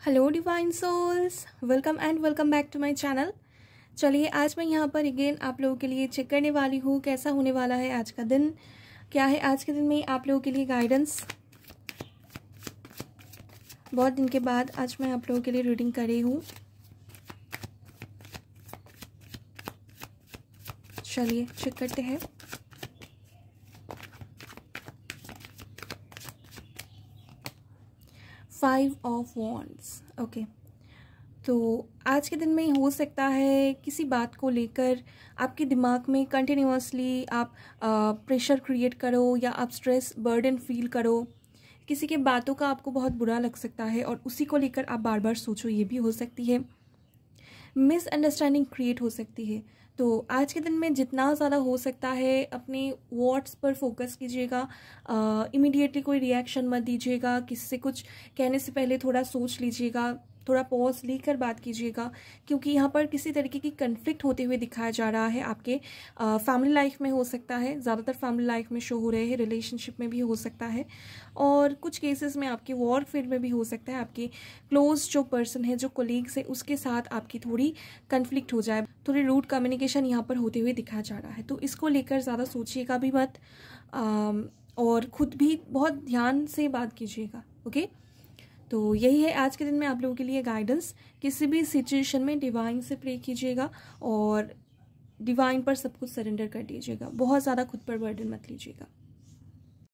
Hello divine souls welcome and welcome back to my channel चलिए, आज मैं यहाँ पर अगेन आप लोगों के लिए चेक करने वाली हूँ, कैसा होने वाला है आज का दिन, क्या है आज के दिन में आप लोगों के लिए गाइडेंस बहुत दिन के बाद आज मैं आप लोगों के लिए रीडिंग कर रही हूँ। चलिए चेक करते हैं। फाइव ऑफ़ वॉन्ट्स ओके तो आज के दिन में हो सकता है किसी बात को लेकर आपके दिमाग में कंटिन्यूसली आप प्रेशर क्रिएट करो या आप स्ट्रेस बर्डन फील करो। किसी के बातों का आपको बहुत बुरा लग सकता है और उसी को लेकर आप बार बार सोचो, ये भी हो सकती है। मिसअंडरस्टैंडिंग क्रिएट हो सकती है। तो आज के दिन में जितना ज़्यादा हो सकता है, अपने वर्ड्स पर फोकस कीजिएगा इमिडिएटली कोई रिएक्शन मत दीजिएगा, किससे कुछ कहने से पहले थोड़ा सोच लीजिएगा थोड़ा पॉज लेकर बात कीजिएगा, क्योंकि यहाँ पर किसी तरीके की कन्फ्लिक्ट होते हुए दिखाया जा रहा है आपके फैमिली लाइफ में हो सकता है, ज़्यादातर फैमिली लाइफ में शो हो रहे हैं रिलेशनशिप में भी हो सकता है, और कुछ केसेस में आपके वॉर फ़ील्ड में भी हो सकता है, आपके क्लोज जो पर्सन है, जो कोलीग्स है, उसके साथ आपकी थोड़ी कन्फ्लिक्ट हो जाए, थोड़ी रूट कम्युनिकेशन यहाँ पर होते हुए दिखाया जा रहा है। तो इसको लेकर ज़्यादा सोचिएगा भी मत और ख़ुद भी बहुत ध्यान से बात कीजिएगा ओके तो यही है आज के दिन में आप लोगों के लिए गाइडेंस किसी भी सिचुएशन में डिवाइन से प्रे कीजिएगा और डिवाइन पर सब कुछ सरेंडर कर दीजिएगा। बहुत ज़्यादा खुद पर बर्डन मत लीजिएगा।